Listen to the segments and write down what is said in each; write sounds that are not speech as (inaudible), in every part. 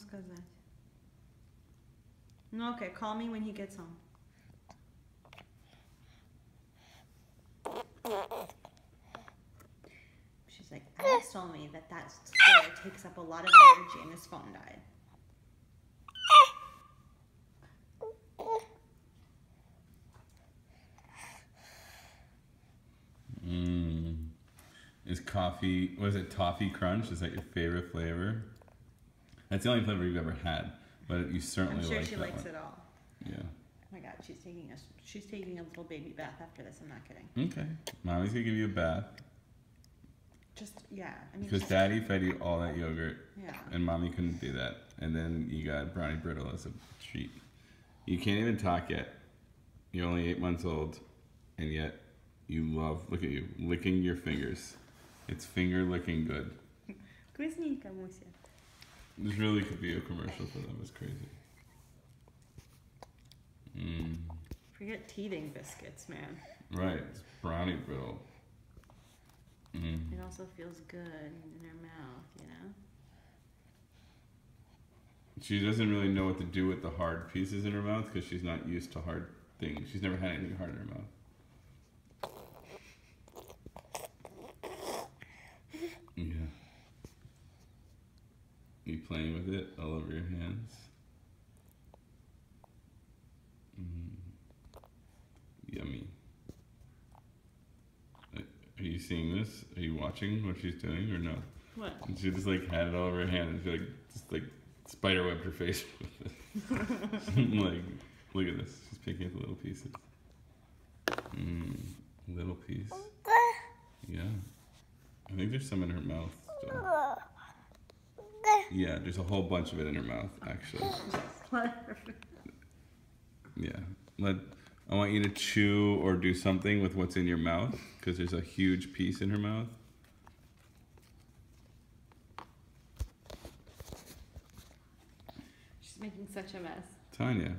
сказать? Ну окей, call me when he gets home. She's like, Alex told me that that square takes up a lot of energy and his phone died. Mm. Is coffee, was it toffee crunch? Is that your favorite flavor? That's the only flavor you've ever had, but you certainly I'm sure like she that likes one. it all. Yeah. Oh my god, she's taking a she's taking a little baby bath after this. I'm not kidding. Okay. Mommy's gonna give you a bath Just yeah, I mean, because just- Daddy fed you all that yogurt, yeah. and Mommy couldn't do that. And then you got brownie brittle as a treat. You can't even talk yet. You're only eight months old, and yet you love. Look at you licking your fingers. It's finger licking good. (laughs) Вкусненько, Муся. This really could be a commercial for them. It's crazy. Mm, Forget teething biscuits, man. right, it's brownie brittle. Mm. It also feels good in her mouth, you know. She doesn't really know what to do with the hard pieces in her mouth because she's not used to hard things. She's never had anything hard in her mouth. Yeah. You playing with it all over your hands? Mm. Yummy. Uh, Are you seeing this? Are you watching what she's doing or no? What? And she just like had it all over her hand and she like just like spider webbed her face with it. (laughs) like, look at this. She's picking up the little pieces. Mm, little piece. Yeah. I think there's some in her mouth still. Yeah, there's a whole bunch of it in her mouth, actually. (laughs) Yeah. Let I want you to chew or do something with what's in your mouth because there's a huge piece in her mouth. She's making such a mess. Tanya,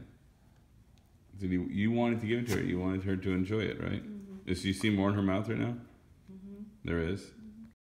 did you you wanted to give it to her? You wanted her to enjoy it, right? Mm-hmm. Does you see more in her mouth right now? Mm-hmm. There is.